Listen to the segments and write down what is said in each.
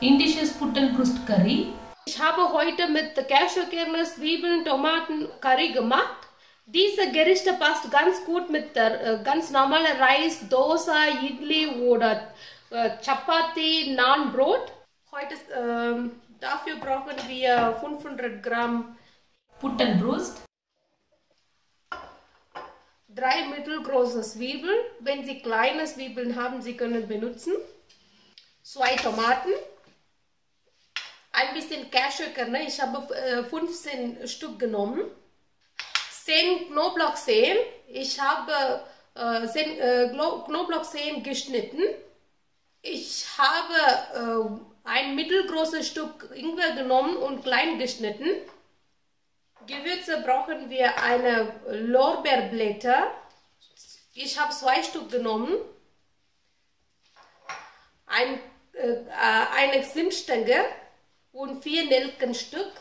Indisches Puttenbrust Curry. Ich habe heute mit Cashewkerne, Zwiebeln, Tomaten Curry gemacht. Diese Gerichte passt ganz gut mit der äh, ganz normalen Reis, Dosa, Idli oder äh, Chapati, Naan, Brot. Heute ähm, dafür brauchen wir 500 Gramm Puttenbrust. drei mittelgroße Zwiebeln. Wenn Sie kleine Zwiebeln haben, Sie können benutzen. Zwei Tomaten. Ein bisschen Cashewkerne. Ich habe äh, 15 Stück genommen. 10 Knoblauchzehen. Ich habe äh, 10 äh, Kno- Knoblauchzehen geschnitten. Ich habe äh, ein mittelgroßes Stück Ingwer genommen und klein geschnitten. Gewürze brauchen wir eine Lorbeerblätter. Ich habe zwei Stück genommen. Ein, äh, eine Zimtstange und vier Nelkenstück.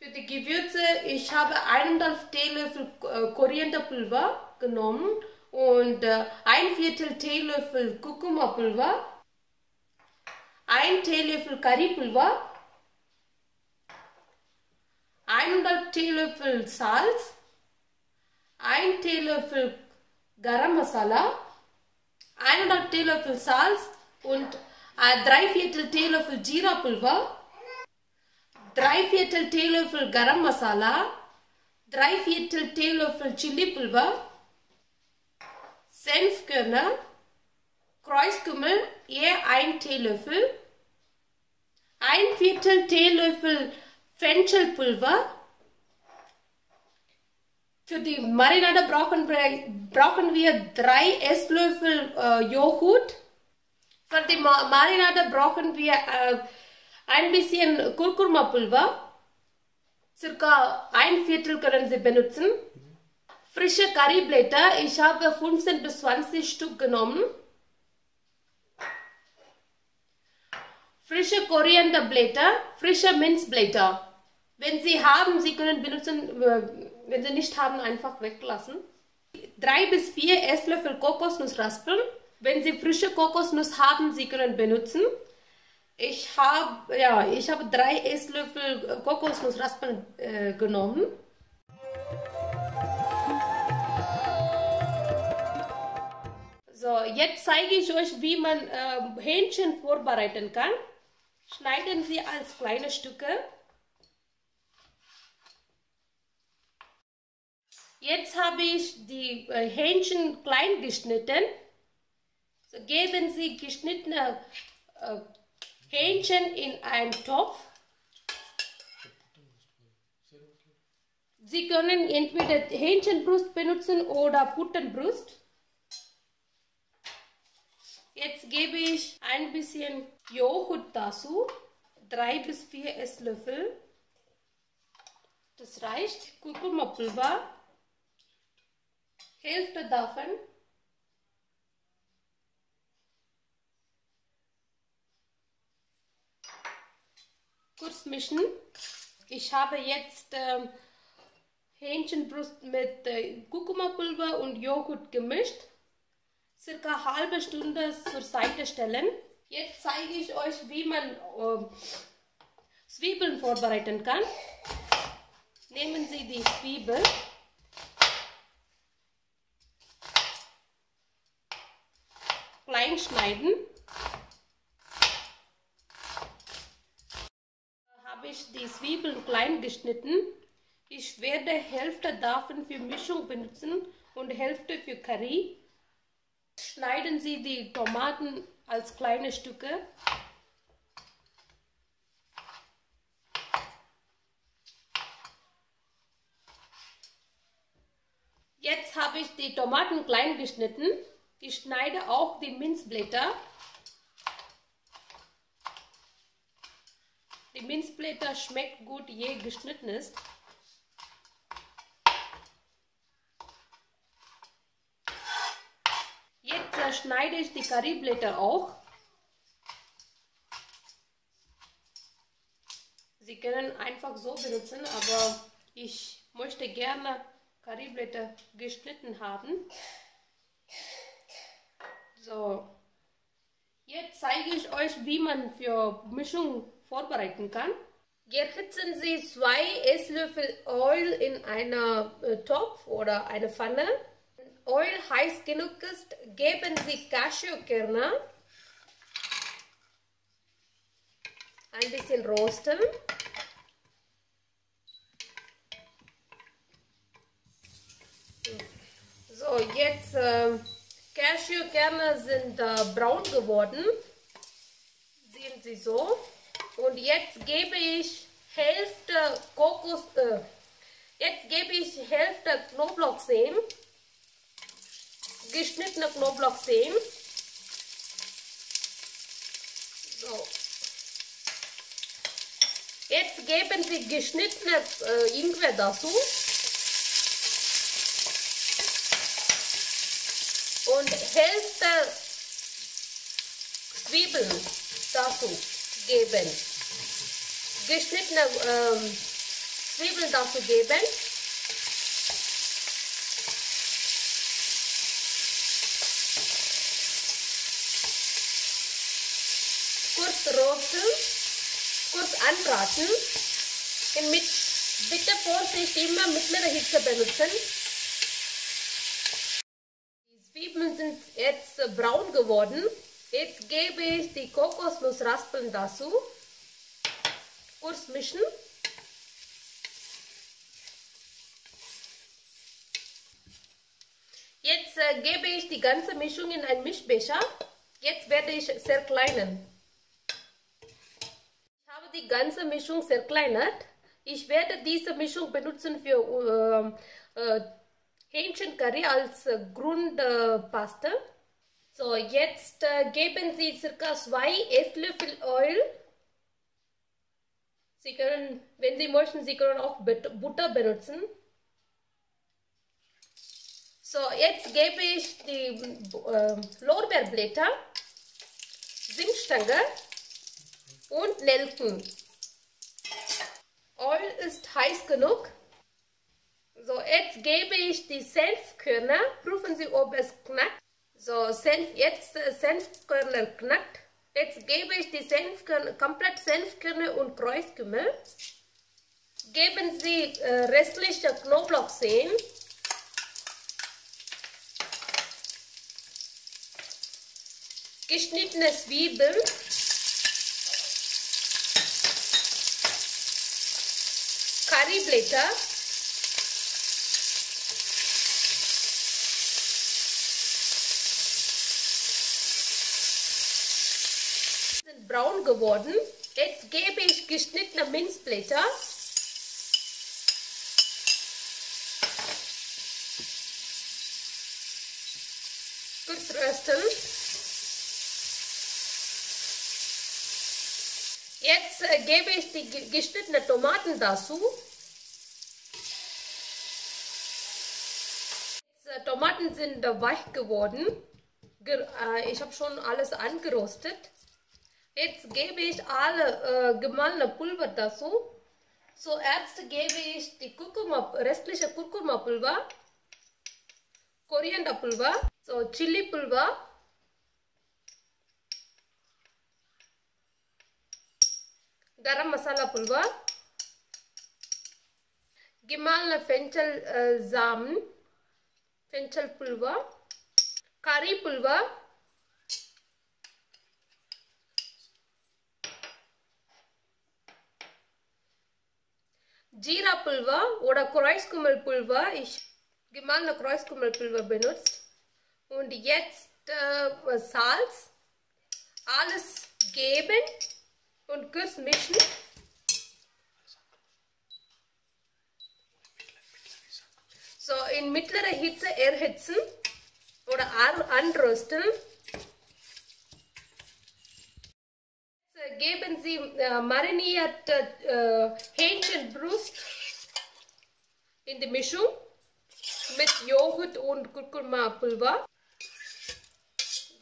Für die Gewürze, ich habe eineinhalb Teelöffel äh, Korianderpulver genommen und äh, ein Viertel Teelöffel Kurkuma-Pulver, ein Teelöffel Currypulver, eineinhalb Teelöffel Salz, ein Teelöffel Garam Masala, eineinhalb Teelöffel Salz und äh, drei Viertel Teelöffel Jeera-Pulver, drei Viertel Teelöffel Garam Masala, drei Viertel Teelöffel Chili-Pulver, Senfkörner, Kreuzkümmel, je ein Teelöffel, ein Viertel Teelöffel Fenchelpulver. Für die Marinade brauchen wir, brauchen wir drei Esslöffel äh, Joghurt. Für die Ma Marinade brauchen wir äh, ein bisschen Kurkuma-Pulver. Circa ein Viertel können Sie benutzen. Frische Curryblätter, ich habe 15 bis 20 Stück genommen. Frische Korianderblätter, frische Minzblätter. Wenn Sie haben, Sie können benutzen, äh, wenn Sie nicht haben, einfach weglassen. Drei bis vier Esslöffel Kokosnussraspeln. Wenn Sie frische Kokosnuss haben, Sie können benutzen. Ich habe, ja, ich habe drei Esslöffel Kokosnussraspeln äh, genommen. So, jetzt zeige ich euch, wie man äh, Hähnchen vorbereiten kann. Schneiden Sie als kleine Stücke. Jetzt habe ich die äh, Hähnchen klein geschnitten. So, geben Sie geschnittene äh, Hähnchen in einen Topf. Sie können entweder Hähnchenbrust benutzen oder Puttenbrust. Jetzt gebe ich ein bisschen Joghurt dazu. Drei bis vier Esslöffel. Das reicht. Kurkuma-Pulver. Hälfte davon. Kurz mischen. Ich habe jetzt ähm, Hähnchenbrust mit äh, Kurkuma-Pulver und Joghurt gemischt. Circa halbe Stunde zur Seite stellen. Jetzt zeige ich euch, wie man äh, Zwiebeln vorbereiten kann. Nehmen Sie die Zwiebel. Klein schneiden. Ich die Zwiebeln klein geschnitten. Ich werde Hälfte davon für Mischung benutzen und Hälfte für Curry. Schneiden Sie die Tomaten als kleine Stücke. Jetzt habe ich die Tomaten klein geschnitten. Ich schneide auch die Minzblätter. Die Minzblätter schmeckt gut, je geschnitten ist. Jetzt schneide ich die Curryblätter auch. Sie können einfach so benutzen, aber ich möchte gerne Curryblätter geschnitten haben. So, Jetzt zeige ich euch, wie man für Mischung vorbereiten kann. Erhitzen Sie zwei Esslöffel Öl in einer äh, Topf oder eine Pfanne. Öl heiß genug ist, geben Sie Cashewkerne. Ein bisschen rosten. So, jetzt äh, Cashewkerne sind äh, braun geworden. Sehen Sie so. Und jetzt gebe ich Hälfte Kokos, äh, jetzt gebe ich Hälfte Knoblauchzehen, geschnittene Knoblauchzehen. So. Jetzt geben Sie geschnittene äh, Ingwer dazu. Und Hälfte Zwiebeln dazu geben. Geschnittene ähm, Zwiebeln dazu geben. Kurz rosten, kurz anbraten. Und mit bitte Vorsicht immer mittlere Hitze benutzen. Die Zwiebeln sind jetzt braun geworden. Jetzt gebe ich die Kokosnussraspeln dazu. Kurz mischen. Jetzt äh, gebe ich die ganze Mischung in einen Mischbecher. Jetzt werde ich zerkleinern. Ich habe die ganze Mischung zerkleinert. Ich werde diese Mischung benutzen für äh, äh, Hähnchencurry als äh, Grundpaste. So, jetzt äh, geben Sie circa zwei Esslöffel Öl. Sie können, wenn Sie möchten, Sie können auch Butter benutzen. So, jetzt gebe ich die äh, Lorbeerblätter, Zinkstange und Nelken. Öl ist heiß genug. So, jetzt gebe ich die Senfkörner. Prüfen Sie, ob es knackt. So, Senf, jetzt äh, Senfkörner knackt. Jetzt gebe ich die Senfkörner, komplett Senfkörner und Kreuzkümmel. Geben Sie äh, restliche Knoblauchzehen. Geschnittene Zwiebeln. Curryblätter. sind braun geworden. Jetzt gebe ich geschnittene Minzblätter. Rösten. Jetzt äh, gebe ich die geschnittenen Tomaten dazu. Jetzt, äh, Tomaten sind äh, weich geworden. Ich habe schon alles angerostet. Jetzt gebe ich alle äh, gemahlene Pulver dazu. Zuerst gebe ich die Kurkuma, restliche Kurkuma-Pulver, Korianderpulver, so Chili-Pulver, Garam Masala-Pulver, gemahlene Fenchel-Samen, äh, Fenchelpulver, Curry-Pulver, Jeera-Pulver oder Kreuzkümmelpulver. Ich gemahlene Kreuzkümmelpulver benutzt. Und jetzt äh, Salz. Alles geben und kurz mischen. So in mittlerer Hitze erhitzen oder anrösten. Geben Sie äh, marinierte äh, Hähnchenbrust in die Mischung mit Joghurt und Kurkuma-Pulver.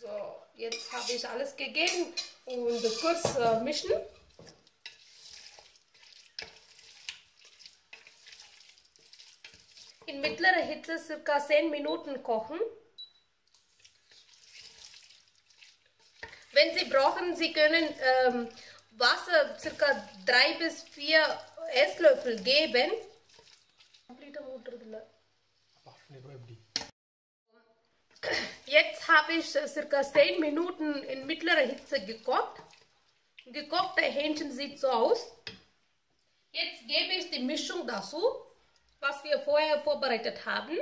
So, jetzt habe ich alles gegeben und kurz äh, mischen. In mittlerer Hitze circa 10 Minuten kochen. Wenn Sie brauchen, Sie können ähm, Wasser circa 3 bis 4 Esslöffel geben. Jetzt habe ich äh, circa 10 Minuten in mittlerer Hitze gekocht. Gekochte Hähnchen sieht so aus. Jetzt gebe ich die Mischung dazu, was wir vorher vorbereitet haben.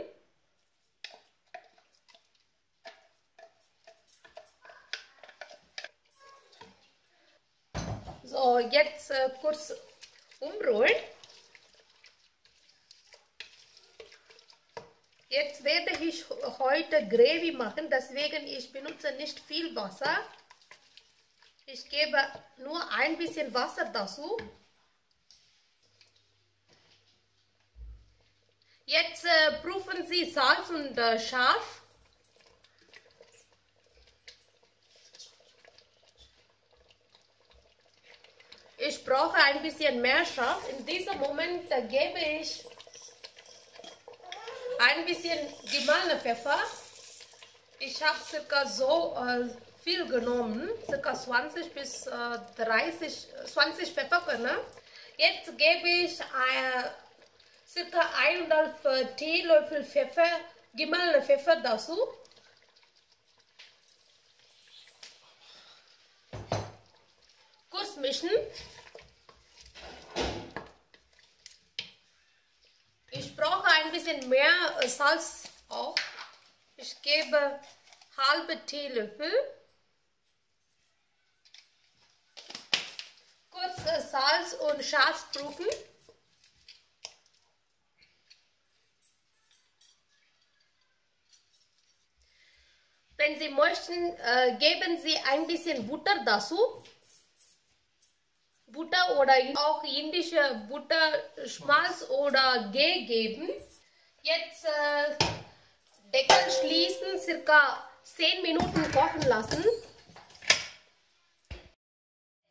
So, jetzt äh, kurz umrühren. Jetzt werde ich heute Gravy machen, deswegen ich benutze nicht viel Wasser. Ich gebe nur ein bisschen Wasser dazu. Jetzt äh, prüfen Sie Salz und äh, Scharf. Ich brauche ein bisschen mehr Scharf. In diesem Moment äh, gebe ich ein bisschen gemahlene Pfeffer. Ich habe circa so äh, viel genommen, circa 20 bis äh, 30, 20 Pfefferkörner. Jetzt gebe ich äh, circa 1,5 Teelöffel Pfeffer, gemahlene Pfeffer dazu. Kurz mischen. Ich brauche ein bisschen mehr Salz auch. Ich gebe halbe Teelöffel. Kurz Salz und Scharf prüfen. Wenn Sie möchten, äh, geben Sie ein bisschen Butter dazu. Butter oder auch indische Butter, Schmalz oder Ghee geben. Jetzt äh, Deckel schließen, circa 10 Minuten kochen lassen.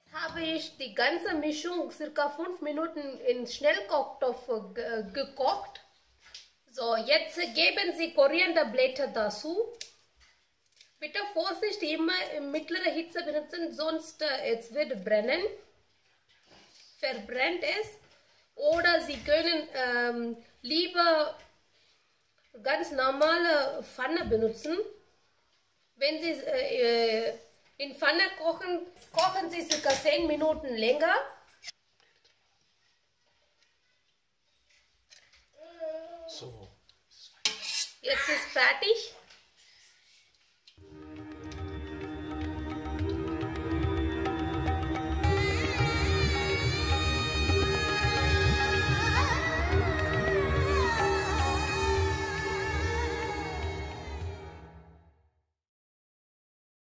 Jetzt habe ich die ganze Mischung circa 5 Minuten in Schnellkochtopf gekocht. So, jetzt geben Sie Korianderblätter dazu. Bitte Vorsicht immer in mittlerer Hitze benutzen, sonst äh, es wird brennen verbrennt es. Oder Sie können ähm, lieber ganz normale Pfanne benutzen. Wenn Sie äh, in Pfanne kochen, kochen Sie circa 10 Minuten länger. So. Jetzt ist fertig.